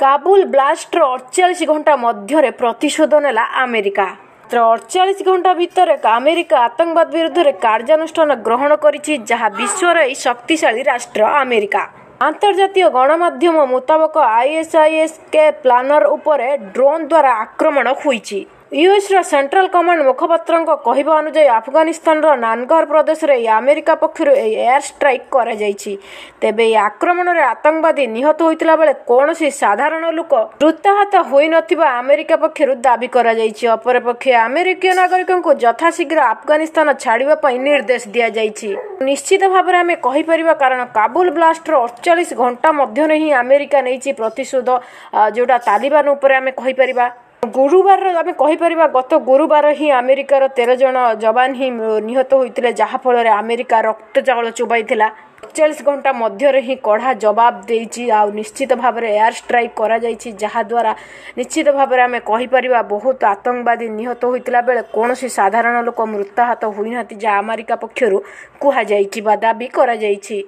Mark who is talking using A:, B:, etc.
A: Kabul blaster ଅଡ଼ଚାଳିଶ ଘଣ୍ଟା ମଧ୍ୟରେ ପ୍ରତିଶୋଧ ନେଲା ଆମେରିକା। ମାତ୍ର ଅଡ଼ଚାଳିଶ ଘଣ୍ଟା ଭିତରେ ଆମେରିକା ଆତଙ୍କବାଦ ବିରୁଦ୍ଧରେ କାର୍ଯ୍ୟାନୁଷ୍ଠାନ ଗ୍ରହଣ କରିଛି ଯାହା ବିଶ୍ୱର ଏହି ଶକ୍ତିଶାଳୀ ରାଷ୍ଟ୍ର ଆମେରିକା। ଆନ୍ତର୍ଜାତୀୟ ଗଣମାଧ୍ୟମ ମୁତାବକ ଆଇଏସ୍ଆଇଏସ୍ କେ ପ୍ଲାନର ଉପରେ ଡ୍ରୋନ୍ ଦ୍ୱାରା ଆକ୍ରମଣ ହୋଇଛି। ୟୁଏସ୍ର ସେଣ୍ଟ୍ରାଲ କମାଣ୍ଡ ମୁଖପାତ୍ରଙ୍କ କହିବା ଅନୁଯାୟୀ ଆଫଗାନିସ୍ତାନର ନାନଗର ପ୍ରଦେଶରେ ଆମେରିକା ପକ୍ଷରୁ ଏହି ଏୟାର ଷ୍ଟ୍ରାଇକ୍ କରାଯାଇଛି। ତେବେ ଏହି ଆକ୍ରମଣରେ ଆତଙ୍କବାଦୀ ନିହତ ହୋଇଥିଲା ବେଳେ କୌଣସି ସାଧାରଣ ଲୋକ ମୃତାହତ ହୋଇନଥିବା ଆମେରିକା ପକ୍ଷରୁ ଦାବି କରାଯାଇଛି। ଅପରପକ୍ଷେ ଆମେରିକୀୟ ନାଗରିକଙ୍କୁ ଯଥାଶୀଘ୍ର ଆଫଗାନିସ୍ତାନ ଛାଡ଼ିବା ପାଇଁ ନିର୍ଦ୍ଦେଶ ଦିଆଯାଇଛି। ନିଶ୍ଚିତ ଭାବରେ ଆମେ କହିପାରିବା କାରଣ କାବୁଲ ବ୍ଲାଷ୍ଟର ଅଡ଼ଚାଳିଶ ଘଣ୍ଟା ମଧ୍ୟରେ ହିଁ ଆମେରିକା ନେଇଛି ପ୍ରତିଶୋଧ ଯେଉଁଟା ତାଲିବାନ ଉପରେ ଆମେ କହିପାରିବା। ଗୁରୁବାରର ଆମେ କହିପାରିବା ଗତ ଗୁରୁବାର ହିଁ ଆମେରିକାର ତେର ଜଣ ଯବାନ ହିଁ ନିହତ ହୋଇଥିଲେ ଯାହାଫଳରେ ଆମେରିକା ରକ୍ତ ଚାଉଳ ଚୋବାଇଥିଲା। ଅଡ଼ଚାଳିଶ ଘଣ୍ଟା ମଧ୍ୟରେ ହିଁ କଢ଼ା ଜବାବ ଦେଇଛି ଆଉ ନିଶ୍ଚିତ ଭାବରେ ଏୟାର ଷ୍ଟ୍ରାଇକ୍ କରାଯାଇଛି ଯାହାଦ୍ୱାରା ନିଶ୍ଚିତ ଭାବରେ ଆମେ କହିପାରିବା ବହୁତ ଆତଙ୍କବାଦୀ ନିହତ ହୋଇଥିଲା ବେଳେ କୌଣସି ସାଧାରଣ ଲୋକ ମୃତାହତ ହୋଇନାହାନ୍ତି ଯାହା ଆମେରିକା ପକ୍ଷରୁ କୁହାଯାଇଛି ବା ଦାବି କରାଯାଇଛି।